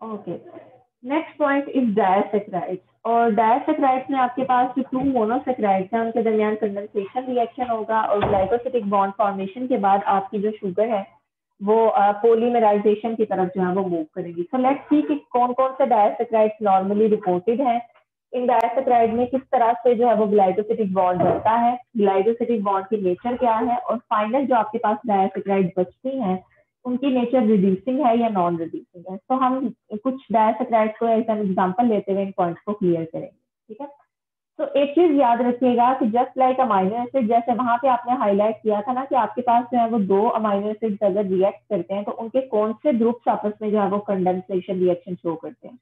Okay next point is disaccharides और disaccharides में आपके पास जो टू मोनोसेक्राइड्स हैं, उनके दरमियान कंडेंसेशन रिएक्शन होगा और ग्लाइकोसिटिक बॉन्ड फॉर्मेशन के बाद आपकी जो शुगर है, वो पोलीमराइजेशन की तरफ़ जो है वो मूव करेगी। सो लेट्स सी कि कौन कौन से डायसेक्राइड्स नॉर्मली रिपोर्टेड हैं। इन डायसेक्राइड में किस तरह से जो है वो ग्लाइकोसिटिक बॉन्ड बनता है ग्लाइकोसिटिक बॉन्ड की नेचर क्या है, और फाइनल जो आपके पास डायसेक्राइड बचती हैं उनकी नेचर रिड्यूसिंग है या नॉन रिड्यूसिंग है? तो हम कुछ डायसेक्राइड को एज एन एग्ज़ाम्पल लेते हुए इन पॉइंट्स को क्लियर करेंगे, ठीक है? तो एक चीज़ याद रखिएगा कि जस्ट लाइक अमाइनो एसिड जैसे वहाँ पे आपने हाईलाइट किया था ना कि आपके पास जो है वो दो अमाइनो एसिड अगर रिएक्ट करते हैं तो उनके कौन से ग्रुप्स आपस में जो है वो कंडेंसेशन रिएक्शन शो करते हैं?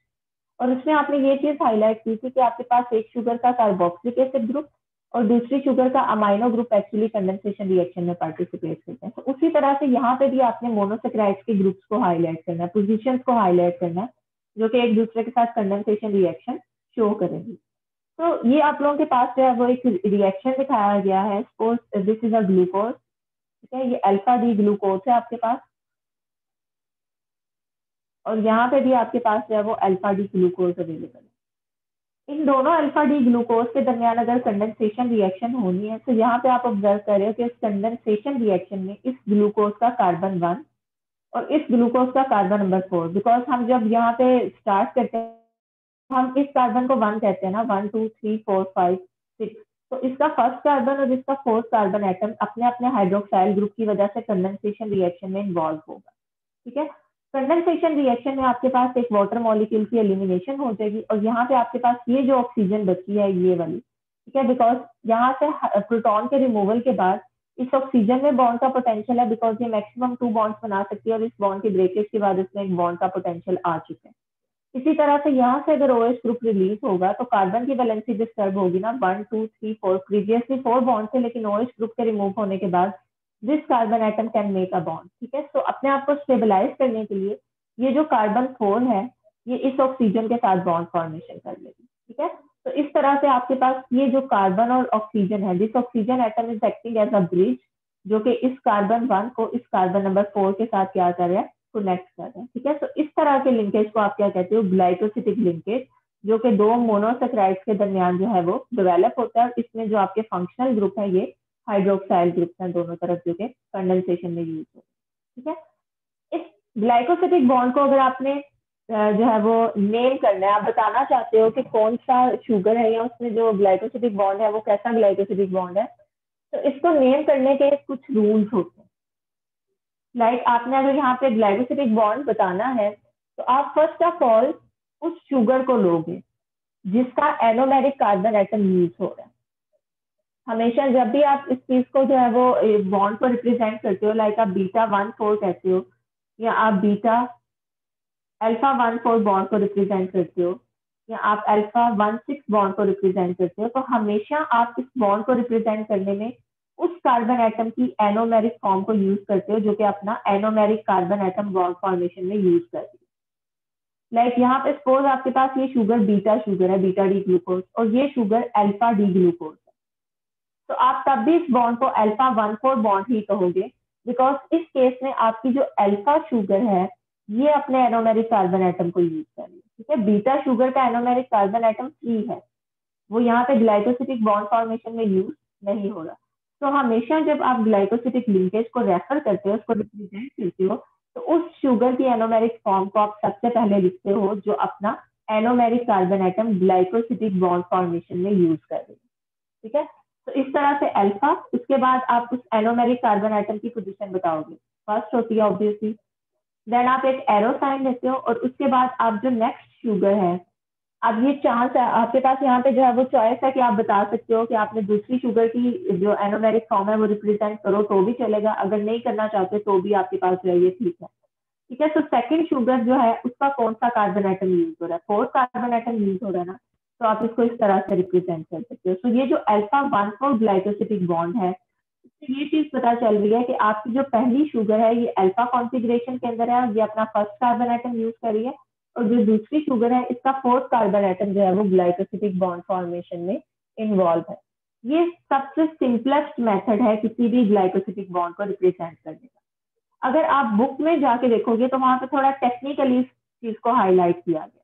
और उसमें आपने ये चीज़ हाईलाइट की थी कि आपके पास एक शुगर का कार्बोक्सिलिक एसिड ग्रुप और दूसरी शुगर का amino group actually condensation reaction में पार्टिसिपेट करते हैं। तो उसी तरह से यहाँ पे भी आपने मोनोसेक्राइड्स के ग्रुप्स को हाईलाइट करना है पोजिशन को हाईलाइट करना है, जो कि एक दूसरे के साथ कंडेंसेशन रिएक्शन शो करेंगी। तो ये आप लोगों के पास जो है वो एक रिएक्शन दिखाया गया है। Suppose this is a glucose ठीक है? ये अल्फ़ा डी ग्लूकोज है आपके पास। और यहाँ पे भी आपके पास जो है वो अल्फ़ा डी ग्लूकोज अवेलेबल है। इन दोनों अल्फ़ा डी ग्लूकोज के दरमियान अगर कंडेंसेशन रिएक्शन होनी है तो यहाँ पे आप ऑब्ज़र्व कर रहे हो कि इस कंडेंसेशन रिएक्शन में इस ग्लूकोज का कार्बन वन और इस ग्लूकोज का कार्बन नंबर फोर बिकॉज़ हम जब यहाँ पे स्टार्ट करते हैं, हम इस कार्बन को वन कहते हैं ना one two three four five six तो इसका फ़र्स्ट कार्बन और इसका फोर्थ कार्बन एटम अपने अपने हाइड्रोक्साइल ग्रुप की वजह से कंडेंसेशन रिएक्शन में इन्वॉल्व होगा। ठीक है? कंडेंसेशन रिएक्शन में आपके पास एक वाटर मॉलिक्यूल की एलिमिनेशन हो जाएगी और यहाँ पे आपके पास ये जो ऑक्सीजन बची है, ये वाली, ठीक है? बिकॉज़ यहाँ से प्रोटॉन के रिमूवल के बाद इस ऑक्सीजन में बॉन्ड का पोटेंशियल है बिकॉज़ ये मैक्सिमम टू बॉन्ड्स बना सकती है और इस बॉन्ड के ब्रेकेज के बाद इसमें एक बॉन्ड का पोटेंशियल आ चुका है। इसी तरह से यहाँ से अगर ओएस ग्रुप रिलीज़ होगा तो कार्बन की बैलेंसी डिस्टर्ब होगी ना। One two three four previously four bond थे, लेकिन ओएस ग्रुप के रिमूव होने के बाद this carbon atom can make a bond ठीक है? तो अपने आप को स्टेबलाइज करने के लिए ये जो कार्बन फोर है, ये इस ऑक्सीजन के साथ बॉन्ड फॉर्मेशन कर लेगी, ठीक है? तो इस तरह से आपके पास ये जो कार्बन और ऑक्सीजन है this oxygen atom is acting as a bridge जो कि इस कार्बन वन को इस कार्बन नंबर फोर के साथ क्या कर रहा है? कनेक्ट कर रहे हैं, ठीक है? तो इस तरह के लिंकेज को आप क्या कहते हो? ग्लाइकोसिटिक लिंकेज जो कि दो मोनोसेक्राइड्स के दरमियान जो है वो डेवलप होता है इसमें जो आपके फंक्शनल ग्रुप है ये हाइड्रोक्साइल हैं दोनों तरफ़ जो कि कंडेंसेशन में यूज़ हो ठीक है? इस ग्लाइकोसिटिक बॉन्ड को अगर आपने जो है वो नेम करना है आप बताना चाहते हो कि कौन सा शुगर है या उसमें जो ग्लाइकोसिटिक बॉन्ड है वो कैसा ग्लाइकोसिटिक बॉन्ड है तो इसको नेम करने के कुछ रूल्स होते हैं। लाइक like, आपने अगर यहाँ पे ग्लाइकोसिटिक बॉन्ड बताना है तो आप फ़र्स्ट ऑफ़ ऑल उस शुगर को लोगे जिसका एनोमेरिक कार्बन एटम यूज़ हो रहा है। हमेशा जब भी आप इस चीज़ को जो है वो बॉन्ड को रिप्रेजेंट करते हो लाइक आप बीटा वन फोर कहते हो, या आप beta alpha one four bond को रिप्रेजेंट करते हो, या आप अल्फ़ा वन सिक्स बॉन्ड को रिप्रेजेंट करते हो तो हमेशा आप इस बॉन्ड को रिप्रेजेंट करने में उस कार्बन एटम की एनोमेरिक फॉर्म को यूज़ करते हो, जो कि अपना anomeric carbon atom bond formation में यूज़ करती है। लाइक like यहाँ पे सपोज़ आपके पास ये शुगर बीटा शुगर है बीटा डी ग्लूकोज और ये शुगर अल्फ़ा डी ग्लूकोज तो आप तब भी इस बॉन्ड को अल्फ़ा वन फोर बॉन्ड ही कहोगे बिकॉज़ इस केस में आपकी जो अल्फ़ा शुगर है, ये अपने एनोमेरिक कार्बन एटम को यूज़ कर रही है, ठीक है? बीटा शुगर का एनोमेरिक कार्बन एटम थ्री है। वो यहाँ पे ग्लाइकोसिटिक बॉन्ड फॉर्मेशन में यूज़ नहीं हो रहा। तो हमेशा जब आप ग्लाइकोसिटिक लिंकेज को रेफर करते हो, उसको रिप्रेजेंट करते हो तो उस शुगर की एनोमेरिक फॉर्म को आप सबसे पहले लिखते हो, जो अपना anomeric carbon atom glycosidic bond formation में यूज़ कर रही है, ठीक है? तो इस तरह से अल्फ़ा उसके बाद आप उस एनोमेरिक कार्बन आइटम की पोजीशन बताओगे। फ़र्स्ट होती है ऑब्वियसली देन आप एक एरो साइन लेते हो और उसके बाद आप जो नेक्स्ट शुगर है, अब ये चांस है, आपके पास यहाँ पे जो है वो चॉइस है कि आप बता सकते हो कि आपने दूसरी शुगर की जो एनोमेरिक फॉर्म है वो रिप्रेजेंट करो तो भी चलेगा, अगर नहीं करना चाहते तो भी आपके पास जो है ये ठीक है। ठीक है तो सेकंड शुगर जो है, उसका कौन सा कार्बन आइटम यूज़ हो रहा है? फोर्थ कार्बन आइटम यूज़ हो रहा है ना? तो आप इसको इस तरह से रिप्रेजेंट कर सकते हो। तो ये जो alpha one four glycosidic bond है ये चीज़ पता चल रही है कि आपकी जो पहली शुगर है, ये अल्फ़ा कॉन्फ़िगरेशन के अंदर है, ये अपना फ़र्स्ट कार्बन आइटम यूज़ कर रही है, और जो दूसरी शुगर है, इसका फोर्थ कार्बन आइटम जो है, वो ग्लाइकोसिटिक बॉन्ड फॉर्मेशन में इन्वॉल्व है। ये सबसे सिंपलेस्ट मेथड है किसी भी ग्लाइकोसिटिक बॉन्ड को रिप्रेजेंट करने का। अगर आप बुक में जाके देखोगे तो वहाँ पे थोड़ा टेक्निकली इस चीज़ को हाईलाइट किया गया।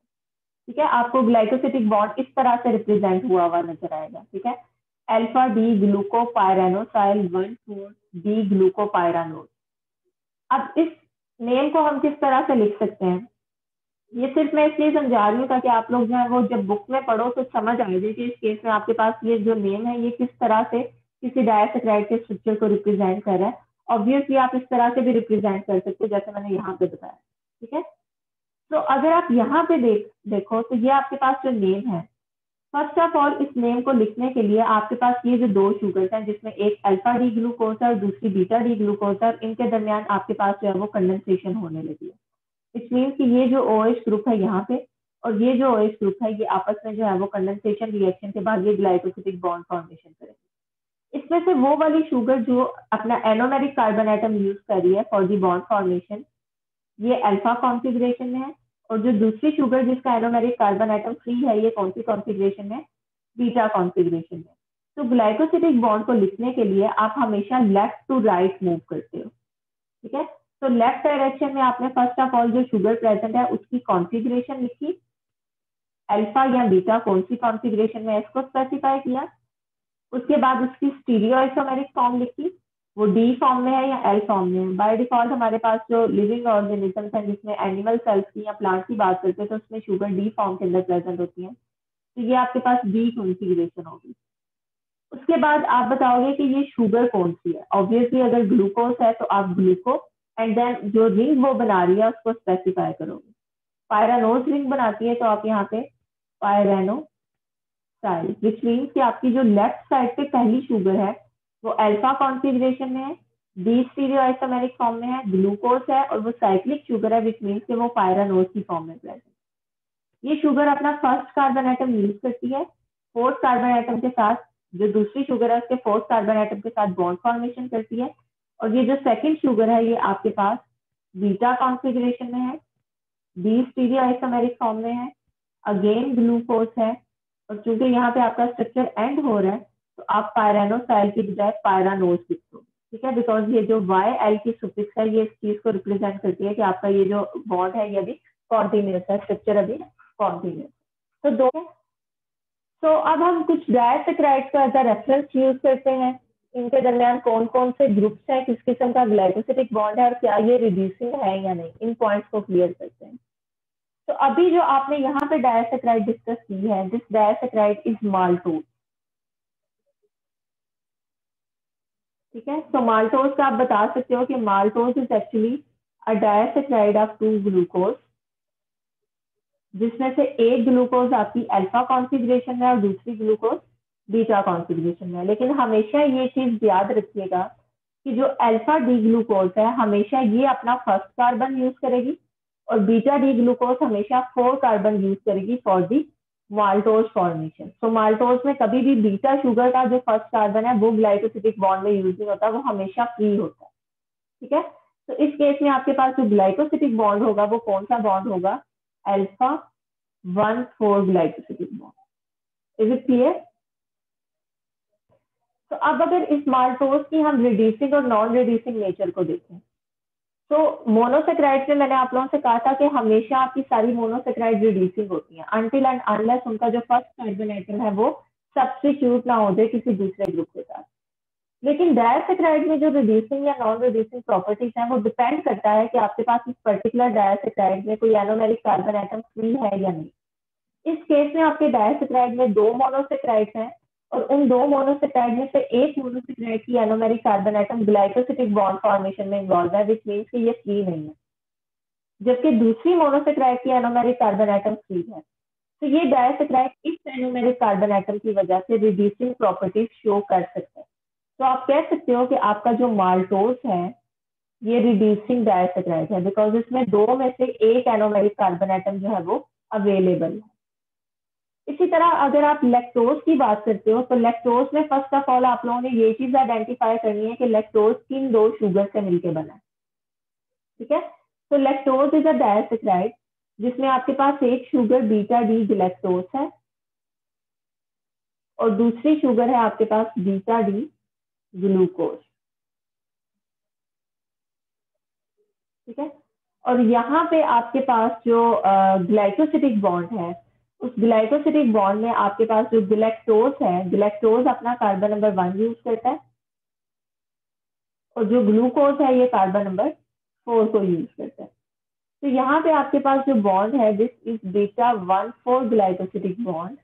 ठीक है? आपको ग्लाइकोसिटिक बॉन्ड इस तरह से रिप्रेजेंट हुआ हुआ नज़र आएगा, ठीक है? Alpha D glucopyranosyl one four D glucopyranose अब इस नेम को हम किस तरह से लिख सकते हैं? ये सिर्फ़ मैं इसलिए समझा रही हूँ ताकि आप लोग जो है वो जब बुक में पढ़ो तो समझ आ जाए कि इस केस में आपके पास ये जो नेम है, ये किस तरह से किसी डायसेक्राइड के स्ट्रक्चर को रिप्रेजेंट कर रहा है। ऑब्वियसली आप इस तरह से भी रिप्रेजेंट कर सकते हो, जैसे मैंने यहाँ पे बताया, ठीक है? तो अगर आप यहाँ पे देख, देखो तो ये आपके पास जो नेम है फ़र्स्ट ऑफ़ ऑल इस नेम को लिखने के लिए आपके पास ये जो दो शुगर्स हैं, जिसमें एक अल्फ़ा डी ग्लूकोज है और दूसरी बीटा डी ग्लूकोज है इनके दरमियान आपके पास जो है वो कंडेंसेशन होने लगी है। इट मीन कि ये जो ओ OH ग्रुप है यहाँ पे, और ये जो ओ OH ग्रुप है, ये आपस में जो है वो कंडेंसेशन रिएक्शन के बाद ये ग्लाइकोसिटिक बॉन्ड फॉर्मेशन करेंगे। इसमें से वो वाली शुगर जो अपना एनोमेरिक कार्बन एटम यूज़ कर रही है फॉर दी बॉन्ड फॉर्मेशन ये अल्फ़ा कॉन्फ़िगरेशन में है और जो दूसरी शुगर जिसका एनोमेरिक कार्बन आइटम फ्री है, ये कौन सी कॉन्फ़िगरेशन में? बीटा कॉन्फ़िगरेशन में। तो ग्लाइकोसिटिक बॉन्ड को लिखने के लिए आप हमेशा लेफ़्ट टू राइट मूव करते हो। ठीक है? तो लेफ़्ट डायरेक्शन में आपने फ़र्स्ट ऑफ़ ऑल जो शुगर प्रेजेंट है, उसकी कॉन्फ़िगरेशन लिखी। अल्फ़ा या बीटा कौन सी कॉन्फ़िगरेशन में इसको स्पेसिफाई किया। उसके बाद उसकी स्टीरियो आइसोमेरिक फॉर्म लिखी। वो डी फॉर्म में है या एल फॉर्म में है? बाय डिफ़ॉल्ट हमारे पास जो लिविंग ऑर्गेनिज्म है, जिसमें एनिमल सेल्स की या प्लांट की बात करते हैं तो उसमें शुगर डी फॉर्म के अंदर प्रेजेंट होती है। तो ये आपके पास डी कॉन्फिग्रेशन होगी। उसके बाद आप बताओगे कि ये शुगर कौन सी है? ऑब्वियसली अगर ग्लूकोज है तो आप ग्लूको एंड देन जो रिंग वो बना रही है, उसको स्पेसिफाई करोगे। पायरानोज रिंग बनाती है तो आप यहाँ पे पायरानो साइड विच मीन्स कि आपकी जो लेफ़्ट साइड पे पहली शुगर है वो अल्फ़ा कॉन्फ़िगरेशन में है डी स्टीरियो आइसोमेरिक फॉर्म में है ग्लूकोज है और वो साइक्लिक शुगर है विच मीन्स कि वो पायरानोज की फॉर्म में प्रेजेंट ये शुगर अपना फ़र्स्ट कार्बन आइटम यूज़ करती है फोर्थ कार्बन आइटम के साथ, जो दूसरी शुगर है, उसके फोर्थ कार्बन आइटम के साथ बॉन्ड फॉर्मेशन करती है। और ये जो सेकेंड शुगर है, ये आपके पास बीटा कॉन्फ़िगरेशन में है डी स्टीरियो आइसोमेरिक फॉर्म में है अगेन ग्लूकोज है, और चूँकि यहाँ पे आपका स्ट्रक्चर एंड हो रहा है तो आप पायरानोसाइल की बजाय पायरानोज लिखो, ठीक है? बिकॉज़ ये जो वाई एल की सुफिक्स है, ये इस चीज़ को रिप्रेजेंट करती है कि आपका ये जो बॉन्ड है, ये अभी कॉन्टिन्यूस है स्ट्रक्चर अभी कॉन्टिन्यूस तो दो तो अब हम कुछ डायसेक्राइड का एज रेफरेंस यूज़ करते हैं। इनके दरमियान कौन कौन से ग्रुप्स हैं, किस किस्म का ग्लाइकोसिटिक बॉन्ड है और क्या ये रिड्यूसिंग है या नहीं? इन पॉइंट्स को क्लियर करते हैं। तो अभी जो आपने यहाँ पे डायसेक्राइड डिस्कस की है दिस डायसेक्राइड इज़ माल्टोज ठीक है? तो माल्टोज का आप बता सकते हो कि maltose is actually a disaccharide of two glucose जिसमें से एक ग्लूकोज आपकी अल्फ़ा कॉन्फ़िगरेशन में और दूसरी ग्लूकोज बीटा कॉन्फ़िगरेशन में लेकिन हमेशा ये चीज़ याद रखिएगा कि जो अल्फ़ा डी ग्लूकोज है, हमेशा ये अपना फ़र्स्ट कार्बन यूज़ करेगी और बीटा डी ग्लूकोज हमेशा फोर कार्बन यूज़ करेगी फॉर दी माल्टोज फॉर्मेशन तो माल्टोज में कभी भी बीटा शुगर का जो फ़र्स्ट कार्बन है, वो ग्लाइकोसिटिक बॉन्ड में यूज़ नहीं होता वो हमेशा फ्री होता है। ठीक है? तो इस केस में आपके पास जो ग्लाइकोसिटिक बॉन्ड होगा, वो कौन सा बॉन्ड होगा? Alpha one four glycosidic bond is it clear तो अब अगर इस माल्टोज की हम रिड्यूसिंग और नॉन रिड्यूसिंग नेचर को देखें तो मोनोसेक्राइड में मैंने आप लोगों से कहा था कि हमेशा आपकी सारी मोनोसेक्राइड रिड्यूसिंग होती है। अनटिल एंड अनलेस उनका जो फ़र्स्ट कार्बन आइटम है वो सब्सटीट्यूट ना हो जाए किसी दूसरे ग्रुप के साथ। लेकिन डायसेक्राइड में जो रिड्यूसिंग या नॉन रिड्यूसिंग प्रॉपर्टीज़ हैं, वो डिपेंड करता है कि आपके पास इस पर्टिकुलर डायसेक्राइड में कोई एनोमेरिक कार्बन आइटम फ्री है या नहीं। इस केस में आपके डायसेक्राइड में दो मोनोसेक्राइड हैं और उन दो मोनोसेक्राइड में से एक मोनोसेक्राइड की anomeric carbon atom glycosidic bond formation में इन्वॉल्व है विच मीन्स कि ये फ्री नहीं है। जबकि दूसरी मोनोसेक्राइड की एनोमेरिक कार्बन एटम फ्री है। तो ये डायसेक्राइड इस एनोमेरिक कार्बन एटम की वजह से रिड्यूसिंग प्रॉपर्टीज़ शो कर सकते हैं। तो आप कह सकते हो कि आपका जो माल्टोज है, ये रिड्यूसिंग डायसेक्राइड है बिकॉज़ इसमें दो में से एक एनोमेरिक कार्बन एटम जो है वो अवेलेबल है। इसी तरह अगर आप लेक्टोज की बात करते हो तो लेक्टोज में फ़र्स्ट ऑफ़ ऑल आप लोगों ने ये चीज़ आइडेंटिफाई करनी है कि लेक्टोज किन दो शुगर से मिलकर बना है। ठीक है? तो लेक्टोज इज़ अ डायसेक्राइड जिसमें आपके पास एक शुगर बीटा डी ग्लेक्टोज है, और दूसरी शुगर है आपके पास बीटा डी ग्लूकोज ठीक है? और यहाँ पे आपके पास जो ग्लाइकोसिटिक बॉन्ड है उस ग्लाइकोसिटिक बॉन्ड में आपके पास जो ग्लेक्टोज है ग्लेक्टोज अपना कार्बन नंबर वन यूज़ करता है। और जो ग्लूकोज है, ये कार्बन नंबर फोर को यूज़ करता है। तो यहाँ पे आपके पास जो बॉन्ड है this is beta one four glycosidic bond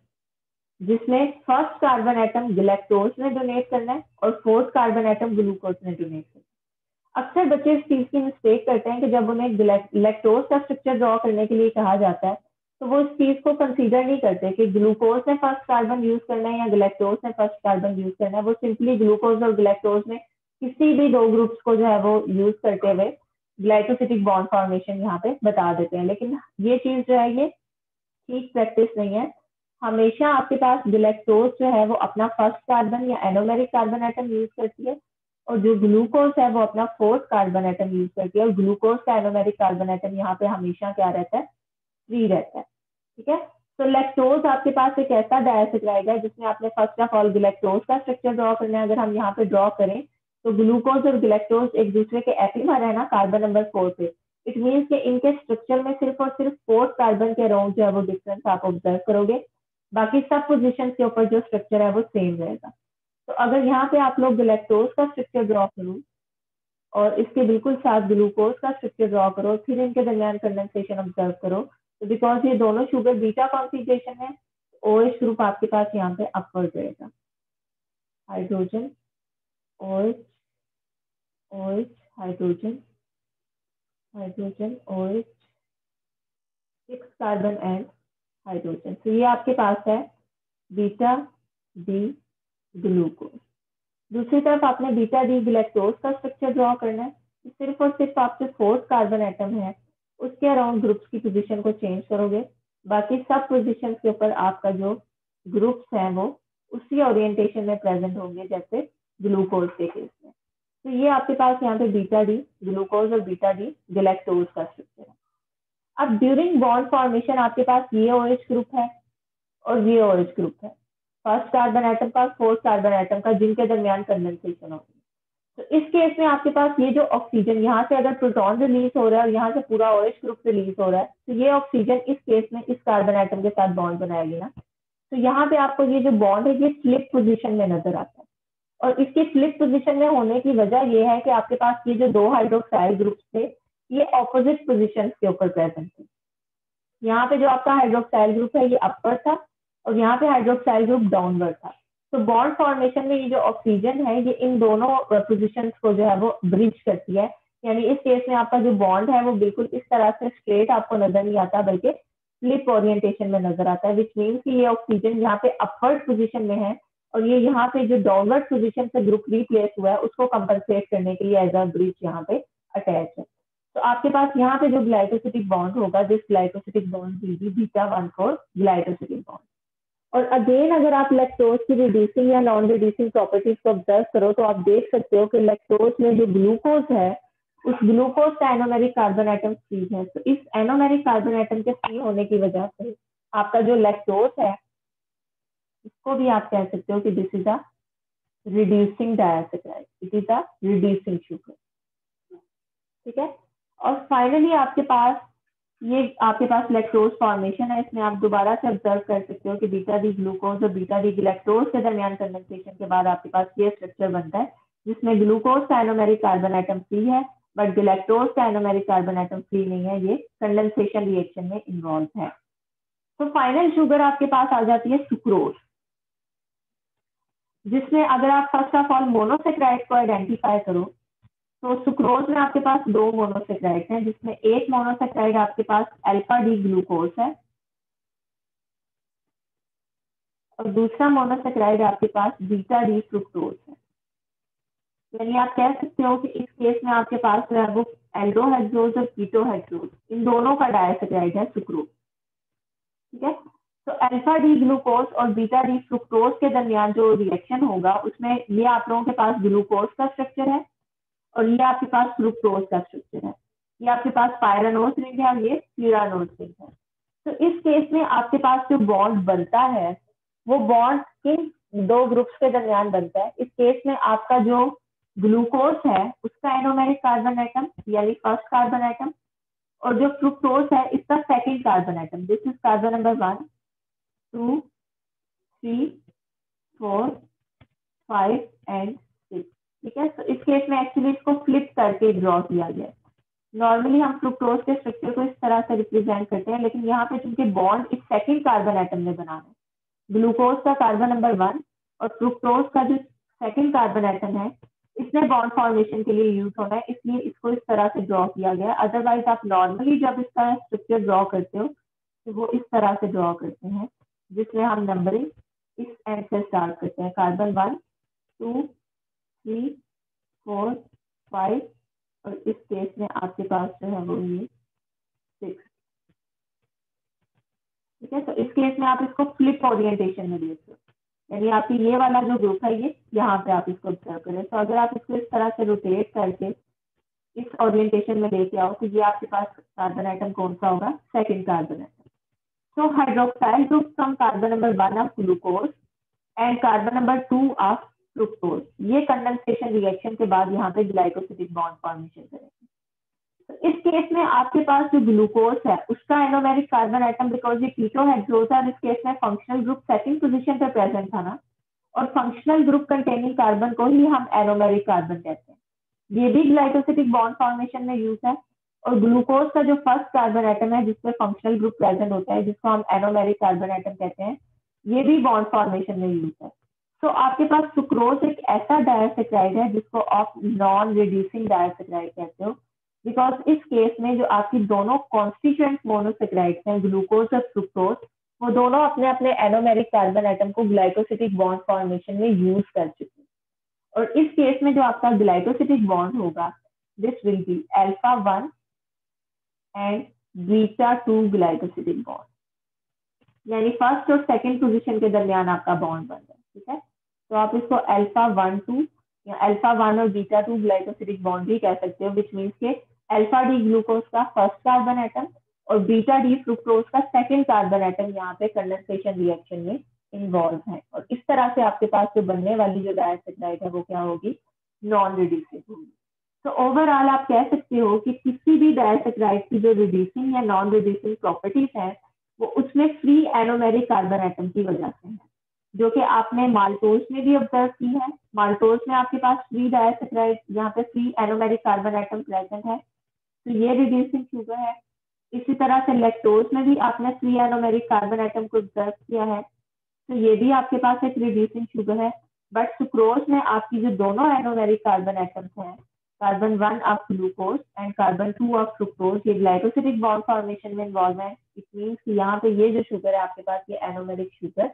जिसमें फ़र्स्ट कार्बन एटम ग्लेक्टोज में डोनेट करना है और फोर्थ कार्बन एटम ग्लूकोज में डोनेट करना है। अक्सर बच्चे इस चीज़ की मिस्टेक करते हैं कि जब उन्हें लेक्टोज का स्ट्रक्चर ड्रॉ करने के लिए कहा जाता है तो वो इस चीज़ को कंसीडर नहीं करते कि ग्लूकोज ने फ़र्स्ट कार्बन यूज़ करना है या ग्लेक्टोज ने फ़र्स्ट कार्बन यूज़ करना है। वो सिंपली ग्लूकोज और ग्लेक्टोज में किसी भी दो ग्रुप्स को जो है वो यूज़ करते हुए ग्लाइकोसिटिक बॉन्ड फॉर्मेशन यहाँ पे बता देते हैं। लेकिन ये चीज़ जो है ये ठीक प्रैक्टिस नहीं है। हमेशा आपके पास ग्लेक्टोज जो है वो अपना फ़र्स्ट कार्बन या एनोमेरिक कार्बन आइटम यूज़ करती है और जो ग्लूकोज है वो अपना फोर्थ कार्बन आइटम यूज़ करती है। और ग्लूकोज का एनोमेरिक कार्बन आइटम यहाँ पे हमेशा क्या रहता है? फ्री रहता है ठीक है? तो लेक्टोज आपके पास एक ऐसा डायसेक्राइड है जिसमें आपने फ़र्स्ट ऑफ़ ऑल ग्लेक्टोज का स्ट्रक्चर ड्रॉ करना है। अगर हम यहाँ पे ड्रॉ करें तो ग्लूकोज और ग्लेक्टोज एक दूसरे के एपीमर है ना कार्बन नंबर फोर पे इट मीन्स कि इनके स्ट्रक्चर में सिर्फ़ और सिर्फ़ फोर्थ कार्बन के अराउंड जो है वो डिफरेंस आप ऑब्ज़र्व करोगे। बाकी सब पोजिशन के ऊपर जो स्ट्रक्चर है वो सेम रहेगा। तो अगर यहाँ पे आप लोग गलेक्टोज का स्ट्रक्चर ड्रॉ करो और इसके बिल्कुल साथ ग्लूकोज का स्ट्रक्चर ड्रॉ करो, फिर इनके दरमियान कंडेंसेशन ऑब्ज़र्व करो बिकॉज़ ये दोनों शुगर बीटा कॉन्फिग्रेशन है ओ एच ग्रुप आपके पास यहाँ पे अपवर्ड रहेगा। Hydrogen O H O H hydrogen hydrogen O H six carbon and hydrogen तो ये आपके पास है बीटा डी ग्लूकोज दूसरी तरफ़ आपने बीटा डी ग्लेक्टोज का स्ट्रक्चर ड्रॉ करना है। सिर्फ़ और सिर्फ़ आपके फोर्थ कार्बन एटम है उसके अराउंड ग्रुप्स की पोजीशन को चेंज करोगे। बाकी सब पोजीशन के ऊपर आपका जो ग्रुप्स हैं वो उसी ओरिएंटेशन में प्रेजेंट होंगे, जैसे ग्लूकोज के केस में। तो ये आपके पास यहाँ पे बीटा डी ग्लूकोज और बीटा डी ग्लेक्टोज का स्ट्रक्चर है। अब ड्यूरिंग बॉन्ड फॉर्मेशन आपके पास ये ओ ग्रुप है और ये ओ ग्रुप है। फ़र्स्ट कार्बन एटम का फोर्थ कार्बन एटम का, जिनके दरमियान कंडेंसेशन होगी। तो इस केस में आपके पास ये जो ऑक्सीजन यहाँ से अगर प्रोटॉन रिलीज़ हो रहा है और यहाँ से पूरा ओएच ग्रुप रिलीज़ हो रहा है तो ये ऑक्सीजन इस केस में इस कार्बन आइटम के साथ बॉन्ड बनाएगी ना। तो यहाँ पे आपको ये जो बॉन्ड है, ये स्लिप पोजिशन में नज़र आता है। और इसके स्लिप पोजिशन में होने की वजह यह है कि आपके पास ये जो दो हाइड्रोक्साइड ग्रुप थे, ये ऑपोजिट पोजिशन के ऊपर प्रेजेंट थे। यहाँ पे जो आपका हाइड्रोक्साइड ग्रुप है, ये अपर था और यहाँ पे हाइड्रोक्साइड ग्रुप डाउनवर्ड था। तो बॉन्ड फॉर्मेशन में ये जो ऑक्सीजन है, ये इन दोनों पोजिशन को जो है वो ब्रिज करती है। यानी इस केस में आपका जो बॉन्ड है, वो बिल्कुल इस तरह से स्ट्रेट आपको नज़र नहीं आता, बल्कि स्लिप ओरिएंटेशन में नज़र आता है विच मीन्स कि ये ऑक्सीजन यहाँ पे अपवर्ड पोजिशन में है और ये यहाँ पे जो डाउनवर्ड पोजिशन से ग्रुप रिप्लेस हुआ है, उसको कंपनसेट करने के लिए एज अ ब्रिज यहाँ पे अटैच है। तो आपके पास यहाँ पे जो ग्लाइकोसिटिक बॉन्ड होगा this glycosidic bond beta one four glycosidic bond और अगेन अगर आप लेक्टोज की रिड्यूसिंग या नॉन रिड्यूसिंग प्रॉपर्टीज़ को ऑब्ज़र्व करो तो आप देख सकते हो कि लेक्टोज में जो ग्लूकोज है, उस ग्लूकोज का एनोमेरिक कार्बन आइटम फ्री है। तो इस एनोमेरिक कार्बन आइटम के फ्री होने की वजह से आपका जो लेक्टोज है, इसको भी आप कह सकते हो कि this is a reducing disaccharide it is a reducing sugar ठीक है? और फाइनली आपके पास ये आपके पास लेक्टोज फॉर्मेशन है, इसमें आप दोबारा से ऑब्ज़र्व कर सकते हो कि बीटा डी ग्लूकोज और बीटा डी ग्लेक्टोज के दरमियान कंडेंसेशन के बाद आपके पास ये स्ट्रक्चर बनता है, जिसमें ग्लूकोज का एनोमेरिक कार्बन आइटम फ्री है बट ग्लेक्टोज का एनोमेरिक कार्बन आइटम फ्री नहीं है, ये कंडेंसेशन रिएक्शन में इन्वॉल्व है। तो फाइनल शुगर आपके पास आ जाती है सुक्रोज जिसमें अगर आप फ़र्स्ट ऑफ़ ऑल मोनोसेक्राइड को आइडेंटिफाई करो तो सुक्रोज में आपके पास दो मोनोसेक्राइड हैं, जिसमें एक मोनोसेक्राइड आपके पास अल्फ़ा डी ग्लूकोज है और दूसरा मोनोसेक्राइड आपके पास बीटा डी फ्रुक्टोज है। यानी आप कह सकते हो कि इस केस में आपके पास जो है वो एल्डोहाइड्रोज और कीटोहाइड्रोज इन दोनों का डायसेक्राइड है सुक्रोज ठीक है? तो अल्फ़ा डी ग्लूकोज और बीटा डी फ्रुक्टोज के दरमियान जो रिएक्शन होगा, उसमें ये आप लोगों के पास ग्लूकोज का स्ट्रक्चर है। और ये आपके पास फ्रुक्टोज का स्ट्रक्चर है। ये आपके पास पायरानोस रिंग है और ये प्यूरानोस रिंग है। तो इस केस में आपके पास जो बॉन्ड बनता है, वो बॉन्ड के दो ग्रुप्स के दरमियान बनता है। इस केस में आपका जो ग्लूकोज है, उसका एनोमेरिक कार्बन आइटम यानी फ़र्स्ट कार्बन आइटम और जो फ्रुक्टोज है, इसका second carbon atom this is carbon number one two three four five and ठीक है? तो इस केस में एक्चुअली इसको फ्लिप करके ड्रॉ किया गया नॉर्मली हम फ्रुक्टोज के स्ट्रक्चर को इस तरह से रिप्रेजेंट करते हैं, लेकिन यहाँ पे चूँकि बॉन्ड इस सेकेंड कार्बन एटम में बना है ग्लूकोज का कार्बन नंबर वन और फ्रुक्टोज का जो सेकेंड कार्बन एटम है, इसने बॉन्ड फॉर्मेशन के लिए यूज़ होना है, इसलिए इसको इस तरह से ड्रॉ किया गया अदरवाइज़ आप नॉर्मली जब इसका स्ट्रक्चर ड्रॉ करते हो तो वो इस तरह से ड्रॉ करते हैं, जिसमें हम नंबरिंग इस एंड से स्टार्ट करते हैं। Carbon one two three four five और इस केस में आपके पास जो है वो ये सिक्स ठीक है? तो इस केस में आप इसको फ्लिप ओरिएंटेशन में देखते यानी आपकी ये वाला जो ग्रुप है, ये यहाँ पे आप इसको ऑब्ज़र्व करें। तो अगर आप इसको इस तरह से रोटेट करके इस ओरिएंटेशन में लेके आओ तो ये आपके पास कार्बन आइटम कौन सा होगा? Second carbon atom so hydroxyl group from carbon number one of glucose and carbon number two of fructose ये कंडेंसेशन रिएक्शन के बाद यहाँ पे ग्लाइकोसिटिक बॉन्ड फॉर्मेशन करेंगे। तो इस केस में आपके पास जो ग्लूकोज है, उसका एनोमेरिक कार्बन आइटम बिकॉज़ ये कीटोहाइड्रोज है, इस केस में फंक्शनल ग्रुप सेकंड पोजीशन पे प्रेजेंट था ना, और फंक्शनल ग्रुप कंटेनिंग कार्बन को ही हम एनोमेरिक कार्बन कहते हैं। ये भी ग्लाइकोसिटिक बॉन्ड फॉर्मेशन में यूज़ है, और ग्लूकोज का जो फ़र्स्ट कार्बन आइटम है जिसमें फंक्शनल ग्रुप प्रेजेंट होता है, जिसको हम एनोमेरिक कार्बन आइटम कहते हैं, ये भी बॉन्ड फॉर्मेशन में यूज़ है। तो आपके पास सुक्रोज एक ऐसा डायसेक्राइड है जिसको आप नॉन रिड्यूसिंग डायसेक्राइड कहते हो। बिकॉज़ इस केस में जो आपकी दोनों कॉन्स्टिट्यूएंट मोनोसेक्राइड्स हैं ग्लूकोज और सुक्रोज वो दोनों अपने अपने एनोमेरिक कार्बन आइटम को ग्लाइकोसिटिक बॉन्ड फॉर्मेशन में यूज़ कर चुके हैं। और इस केस में जो आपका ग्लाइकोसिटिक बॉन्ड होगा this will be alpha one and beta two glycosidic bond यानी फ़र्स्ट और सेकेंड पोजिशन के दरमियान आपका बॉन्ड बन रहा है ठीक है? तो आप इसको अल्फ़ा वन टू या अल्फ़ा वन और बीटा टू ग्लाइकोसिडिक बॉन्ड भी कह सकते हो विच मीन्स के अल्फ़ा डी ग्लूकोज का फ़र्स्ट कार्बन एटम और बीटा डी फ्रुक्टोज का सेकेंड कार्बन एटम यहाँ पे कंडेंसेशन रिएक्शन में इन्वॉल्व है। और इस तरह से आपके पास जो बनने वाली जो डायसेक्राइड है, वो क्या होगी? नॉन रिड्यूसिंग होगी तो ओवरऑल आप कह सकते हो कि किसी भी डायसेक्राइड की जो रिड्यूसिंग या नॉन रिड्यूसिंग प्रॉपर्टीज़ है, वो उसमें फ्री एनोमेरिक कार्बन एटम की वजह से है। जो कि आपने माल्टोज में भी ऑब्ज़र्व की है। माल्टोज में आपके पास फ्री डायसेक्राइड यहाँ पे free anomeric carbon atom present है। तो ये रिड्यूसिंग शुगर है। इसी तरह से लेक्टोज में भी आपने फ्री एनोमेरिक कार्बन आइटम को ऑब्ज़र्व किया है। तो ये भी आपके पास एक रिड्यूसिंग शुगर है। बट सुक्रोज में आपकी जो दोनों एनोमेरिक कार्बन आइटम्स हैं carbon one of glucose and carbon two of fructose ये ग्लाइकोसिटिक बॉन्ड फॉर्मेशन में इन्वॉल्व है। इट मीन्स कि यहाँ पे ये जो शुगर है, आपके पास ये एनोमेरिक शुगर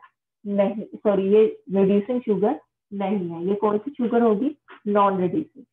नहीं सॉरी ये रिड्यूसिंग शुगर नहीं है। ये कौन सी शुगर होगी? Non reducing